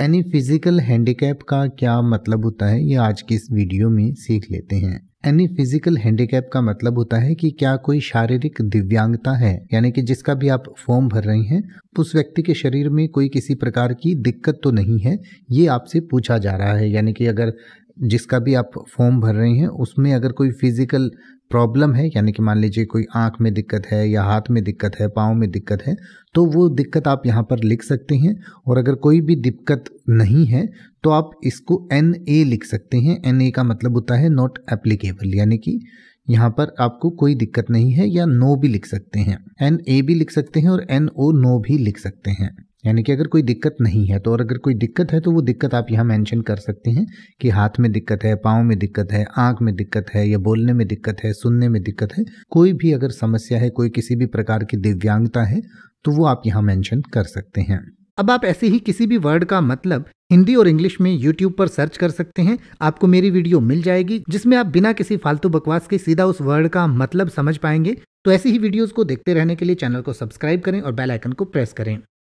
Any physical handicap का क्या मतलब होता है? ये आज की इस वीडियो में सीख लेते हैं। एनी फ़िज़िकल हैंडीकैप का मतलब होता है कि क्या कोई शारीरिक दिव्यांगता है? यानी कि जिसका भी आप फॉर्म भर रहे हैं, उस व्यक्ति के शरीर में कोई किसी प्रकार की दिक्कत तो नहीं है। ये आपसे पूछा जा रहा है। यानी कि अगर जिसका भी आप फॉर्म भर रहे हैं, उसमें अगर कोई फ़िज़िकल प्रॉब्लम है, यानी कि मान लीजिए कोई आँख में दिक्कत है या हाथ में दिक्कत है, पाँव में दिक्कत है तो वो दिक्कत आप यहाँ पर लिख सकते हैं और अगर कोई भी दिक्कत नहीं है तो आप इसको एन ए लिख सकते हैं। एन ए का मतलब होता है नॉट एप्लीकेबल यानी कि यहाँ पर आपको कोई दिक्कत नहीं है या नो भी लिख सकते हैं। एन ए भी लिख सकते हैं और एन ओ नो भी लिख सकते हैं। यानी कि अगर कोई दिक्कत नहीं है तो और अगर कोई दिक्कत है तो वो दिक्कत आप यहाँ मेंशन कर सकते हैं कि हाथ में दिक्कत है, पाँव में दिक्कत है, आँख में दिक्कत है या बोलने में दिक्कत है, सुनने में दिक्कत है, कोई भी अगर समस्या है, कोई किसी भी प्रकार की दिव्यांगता है तो वो आप यहाँ मेंशन कर सकते हैं। अब आप ऐसे ही किसी भी वर्ड का मतलब हिंदी और इंग्लिश में यूट्यूब पर सर्च कर सकते हैं, आपको मेरी वीडियो मिल जाएगी, जिसमें आप बिना किसी फालतू बकवास के सीधा उस वर्ड का मतलब समझ पाएँगे। तो ऐसी ही वीडियोस को देखते रहने के लिए चैनल को सब्सक्राइब करें और बेल आइकन को प्रेस करें।